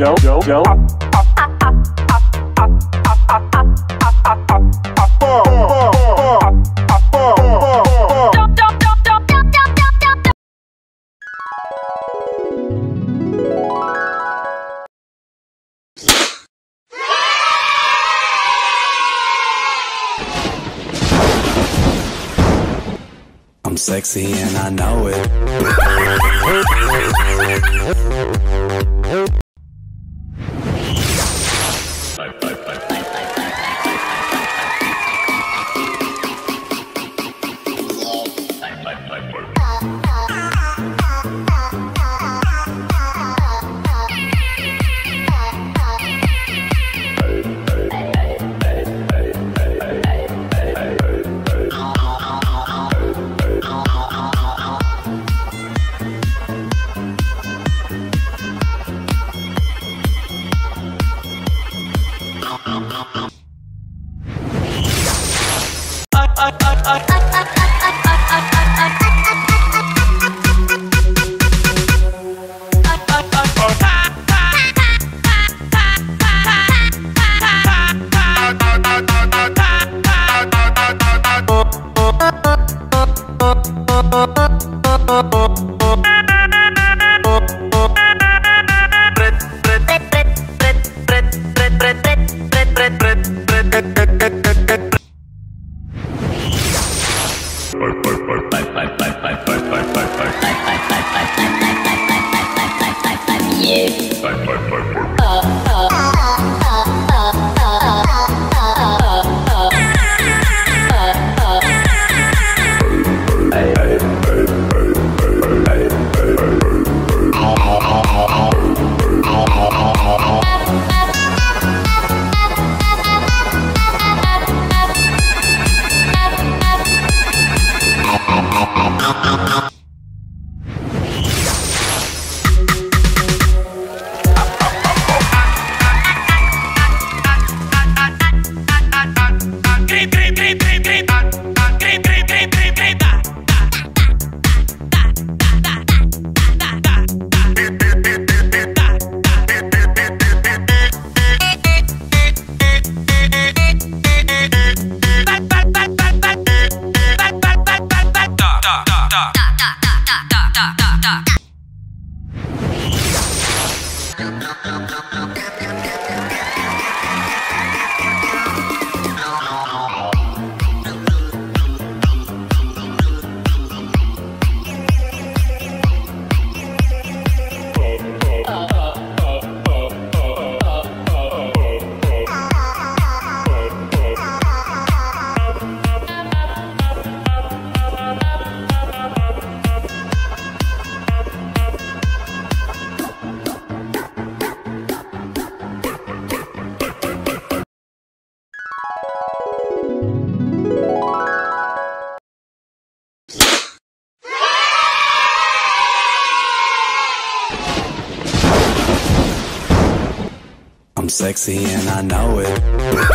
Joe, Joe, Joe, sexy and I know it.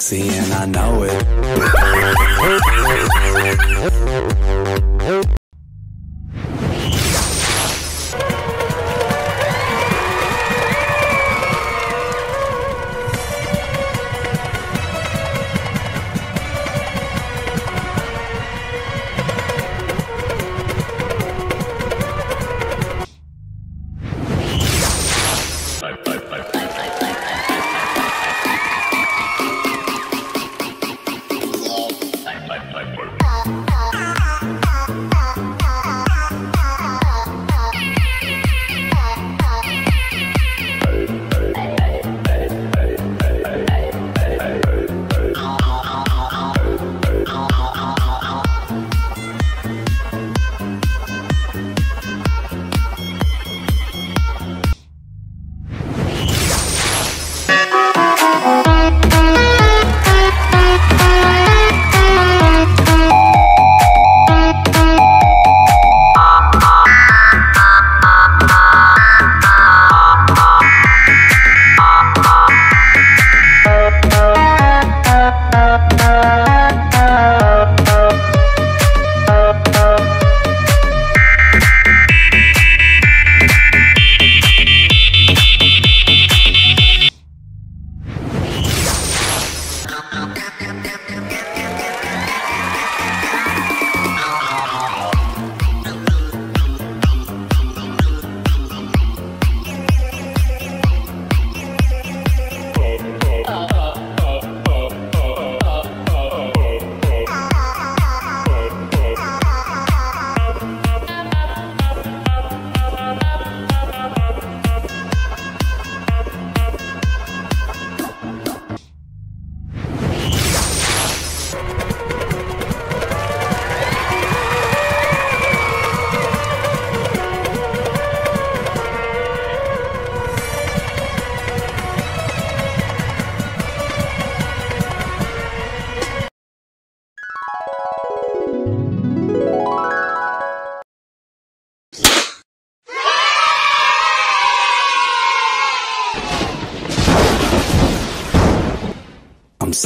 sexy and I know it.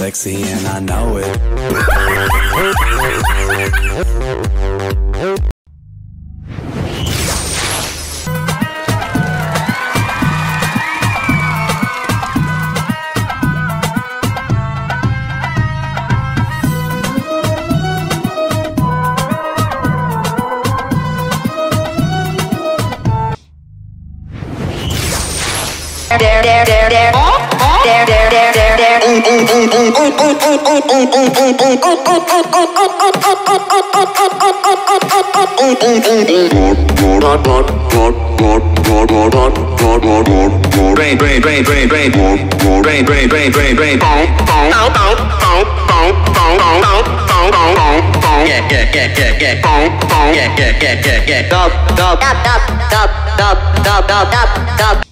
sexy and I know it. there, there, there, there. Dub, dub, dub, dub, dub, dub, dub, dub, dub.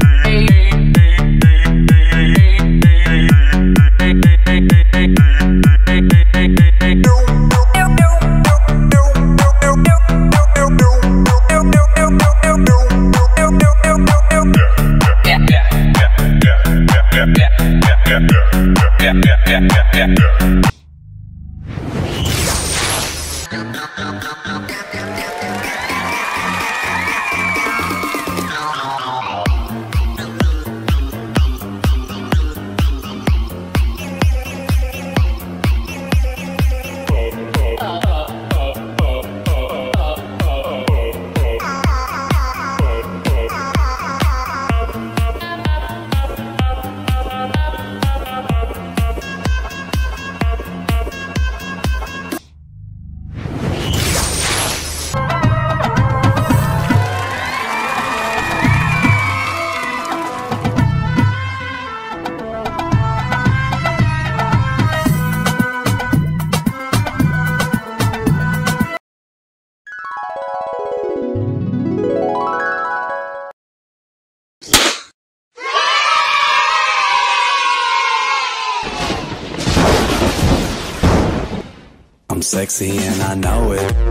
sexy and I know it.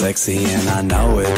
sexy and I know it.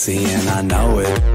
Sexy and I know it.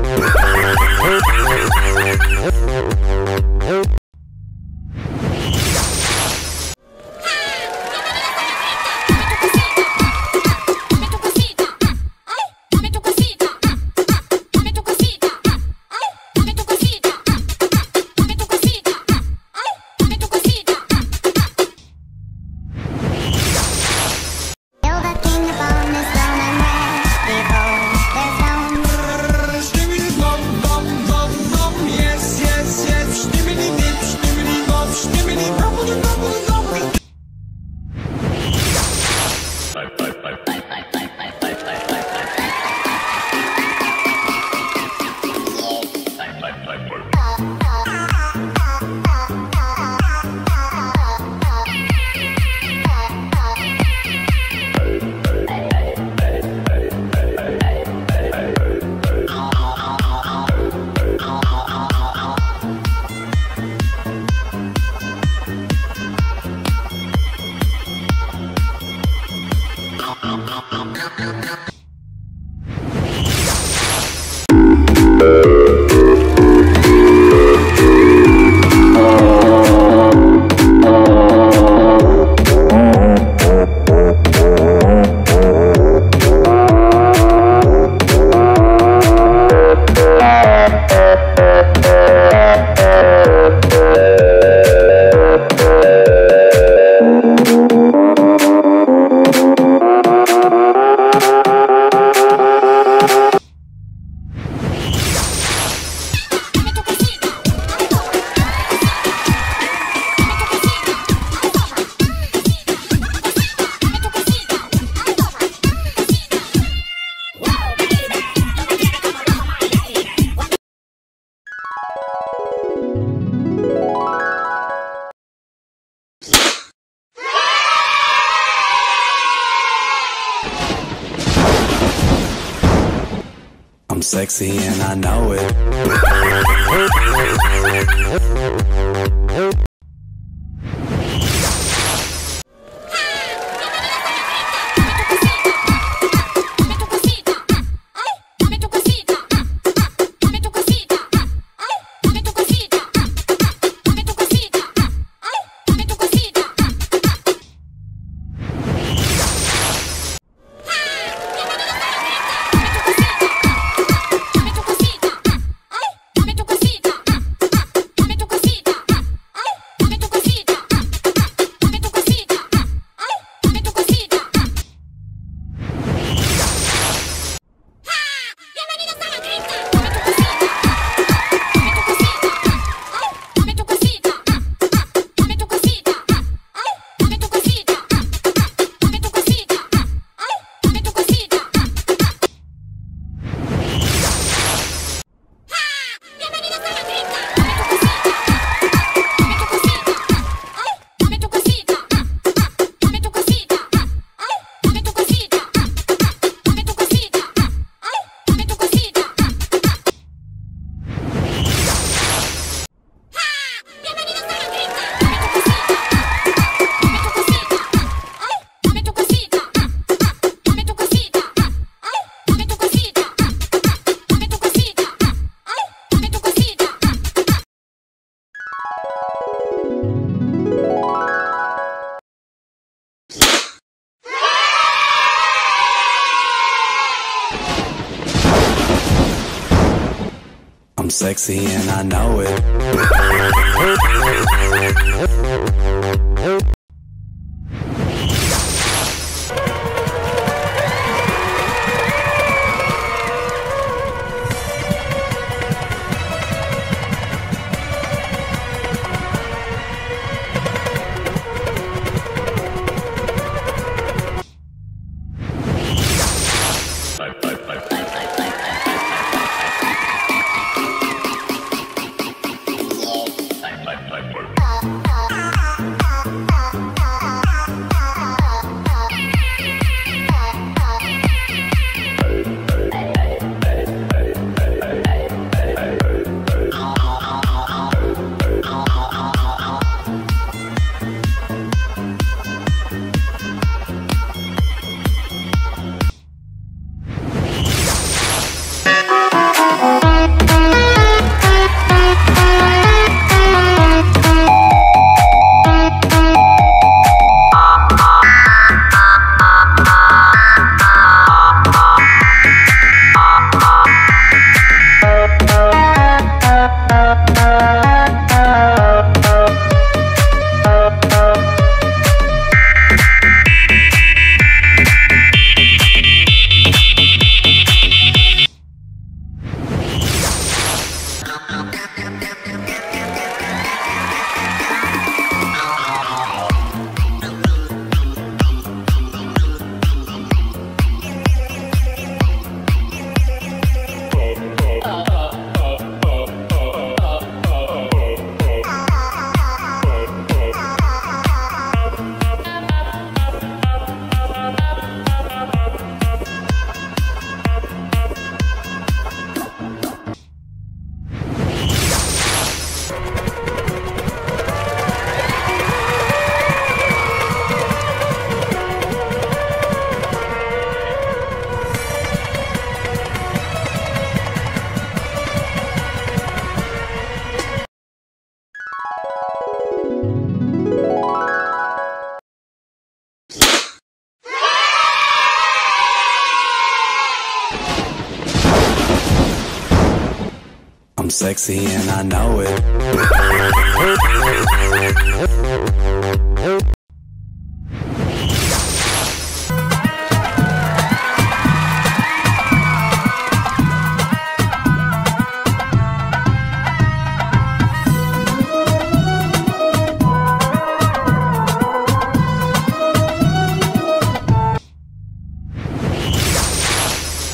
sexy and I know it.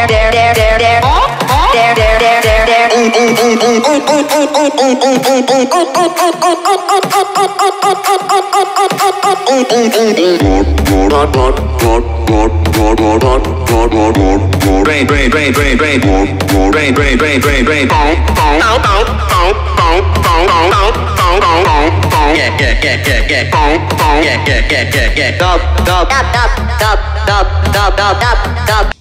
There, there, there, there. There, there, there. Dub, dub, dub, dub, dub, dub, dub, dub, dub.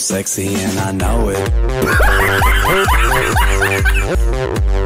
sexy and I know it.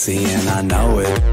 sexy and I know it.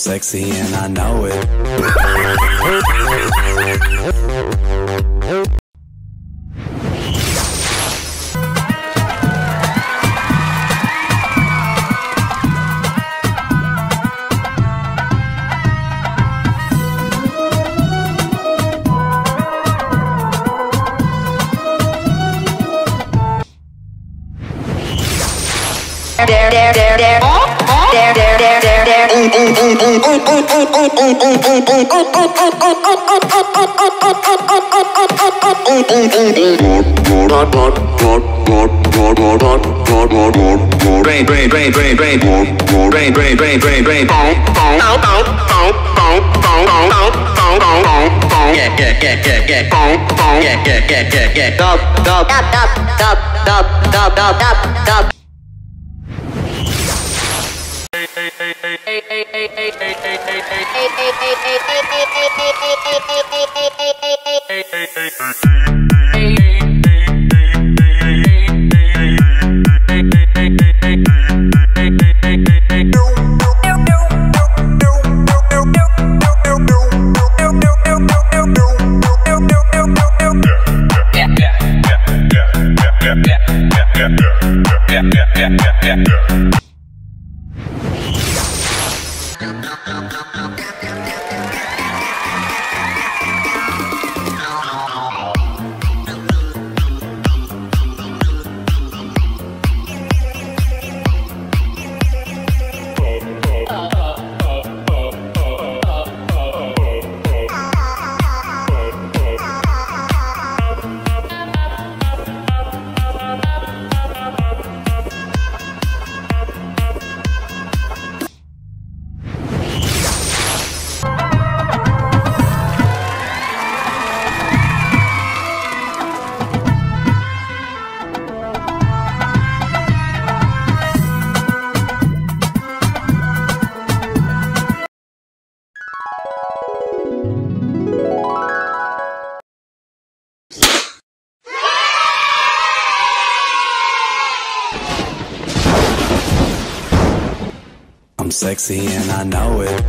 sexy and I know it. There, there, there, there. There, there, there. Dub, dub, dub, dub, dub, dub, dub, dub, dub. Yeah. I know it.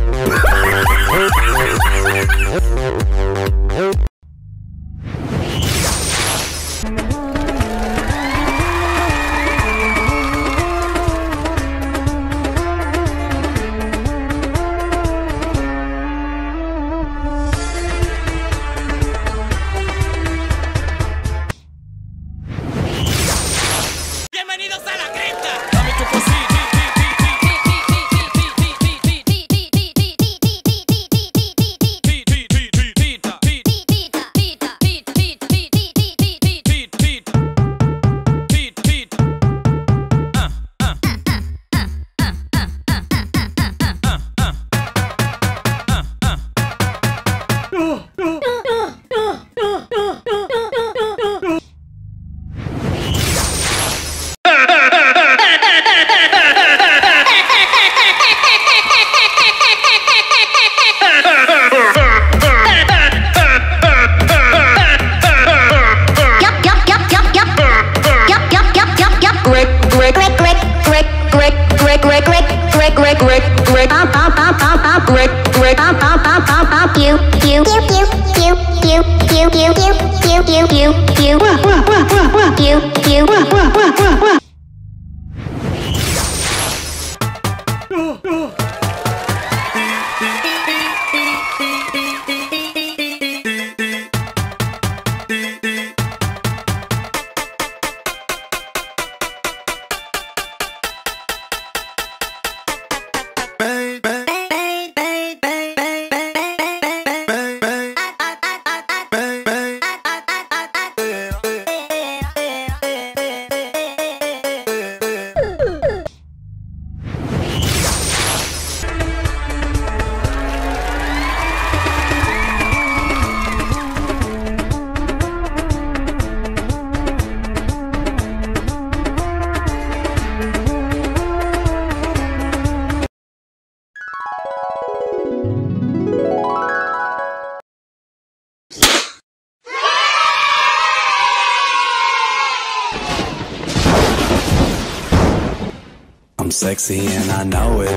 sexy and I know it.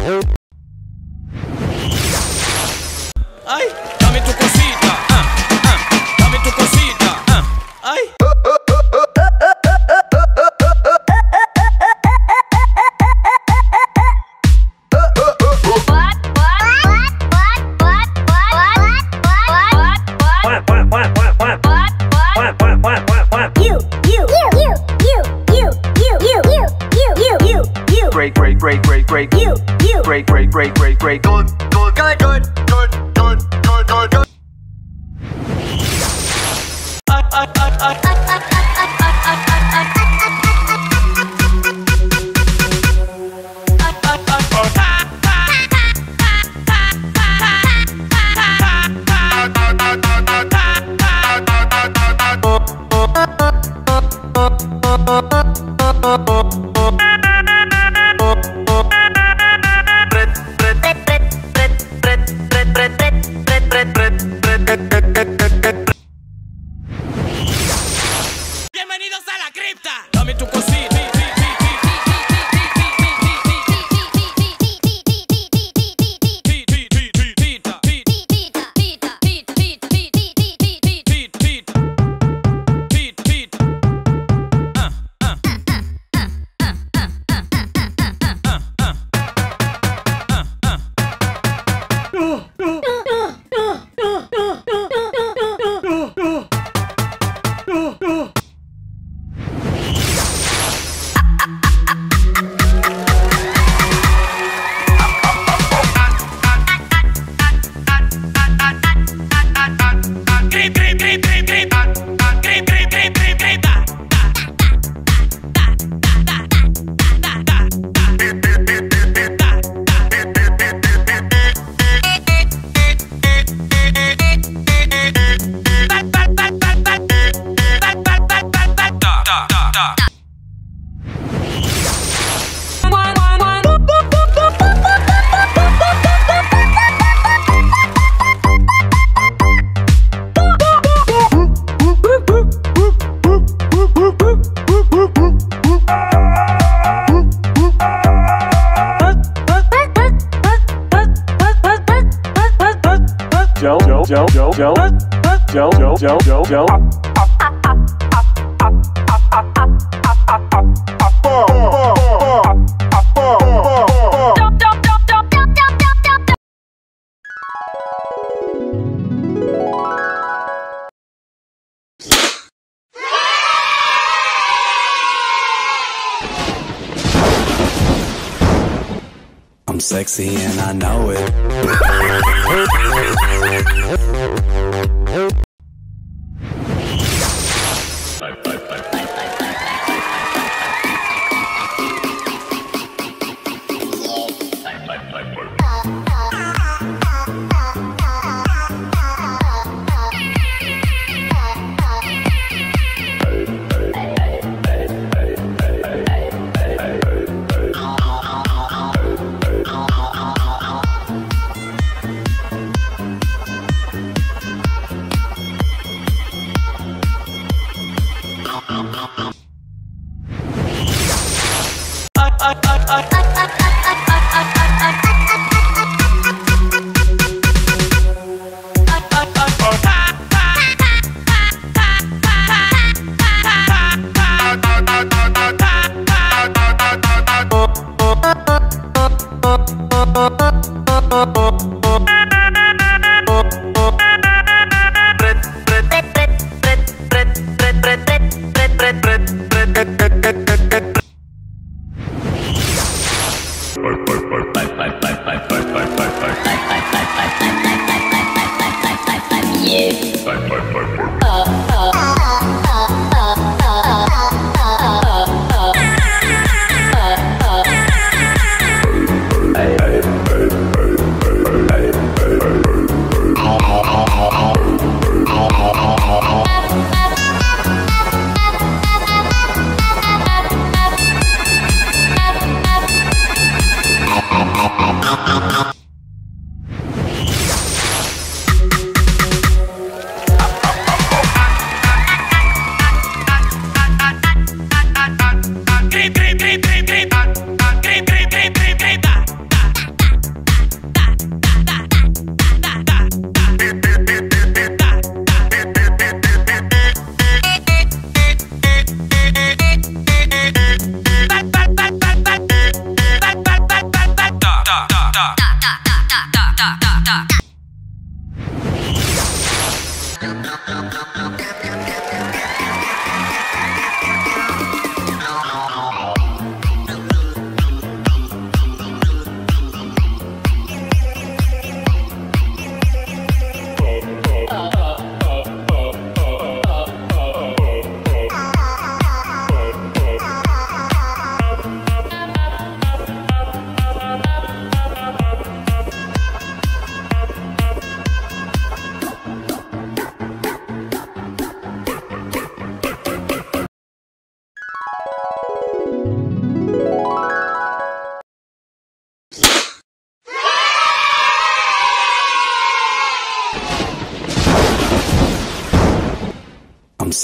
pre, pre, pre, pre, pre, pre, pre, pre, pre,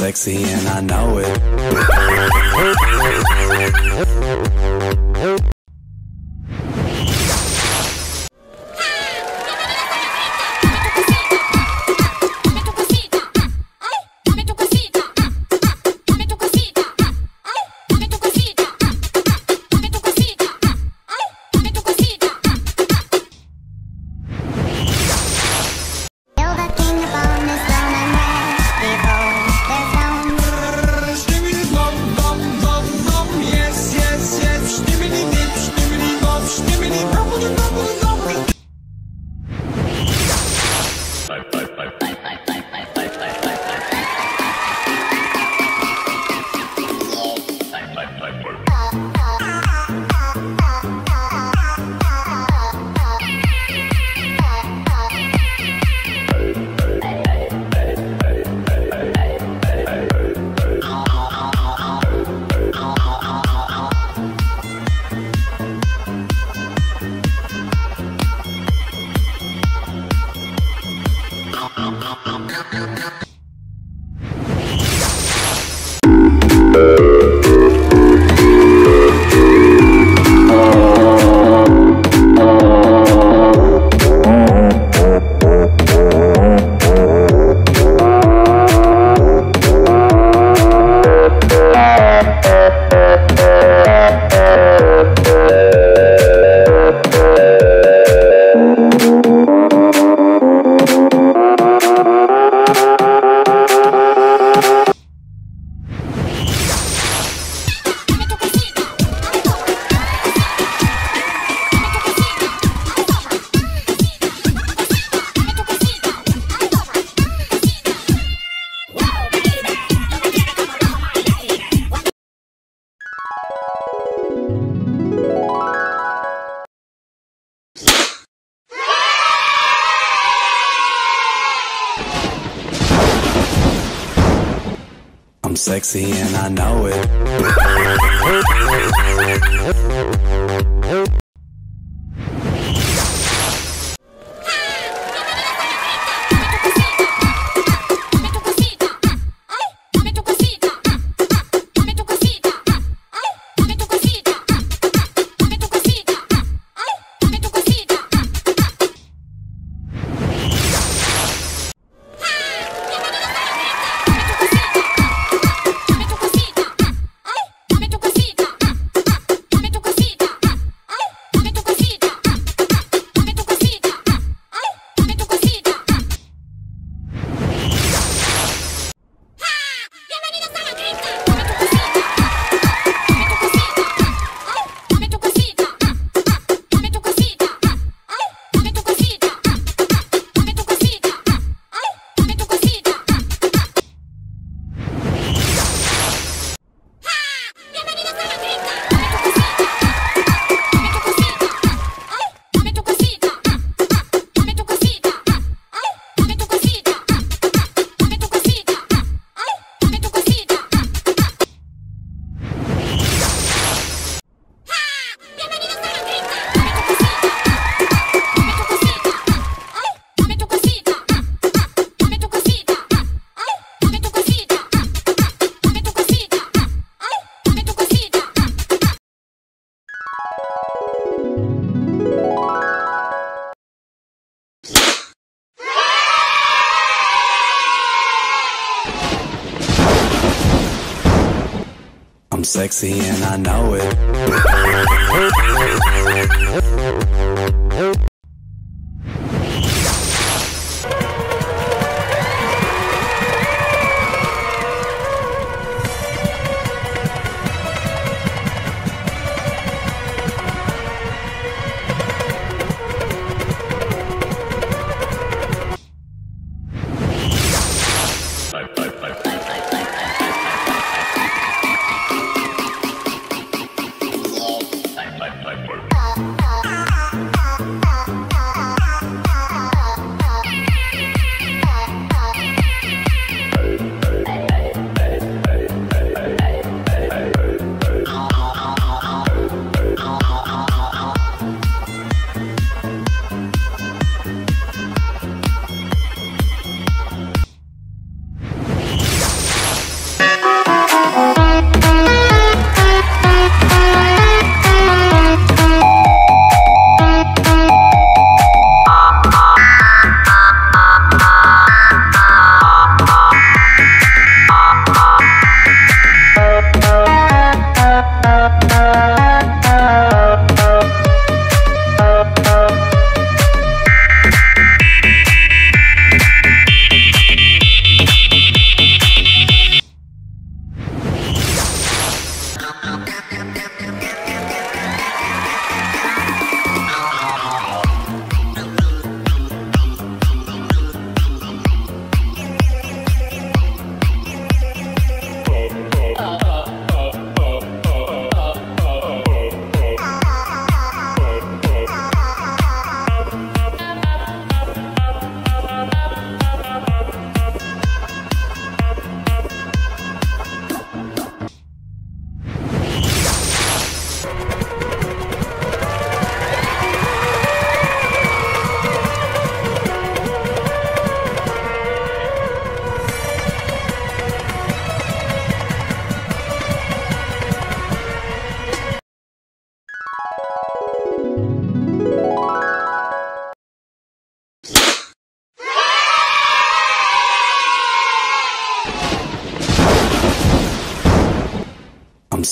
sexy and I know it.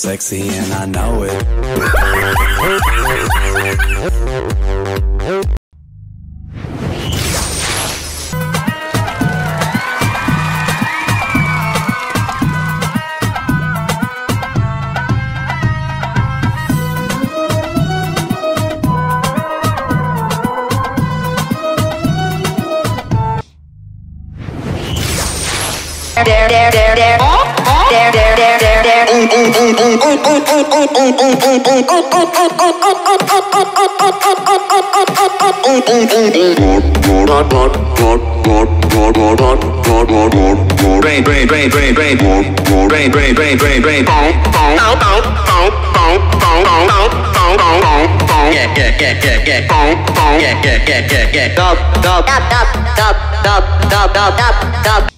sexy and I know it. There, there, there, there. Dub, dub, dub, dub, dub, dub, dub, dub, dub.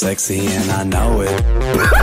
sexy and I know it.